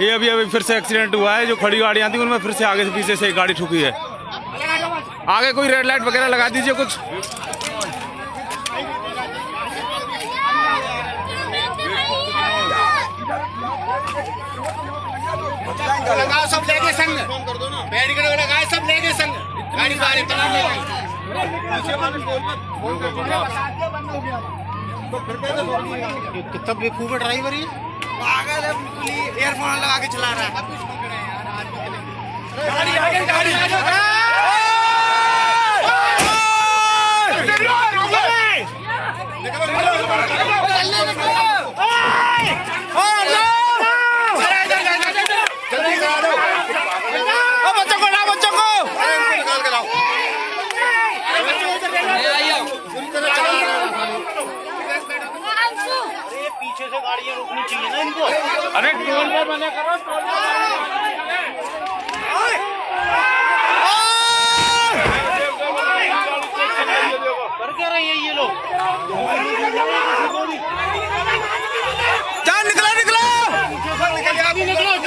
ये अभी अभी फिर से एक्सीडेंट हुआ है जो खड़ी गाड़ियाँ थी उनमें फिर से आगे से पीछे से एक गाड़ी ठुकी है। आगे कोई रेड लाइट वगैरह लगा दीजिए कुछ। लगाओ सब लेके संग। बैरिकेड लगाए सब लेके संग। गाड़ी ले कितना बेवकूफ़ ड्राइवर ही पागल है एयरफोन लगा के चला रहा है गाड़ी आगे गाड़ी आगे बच्चों से गाड़ियाँ रुकनी चाहिए ना इनको? अरे टोल पे मना करो टोल ये लोग? निकलो निकलो। निकलो।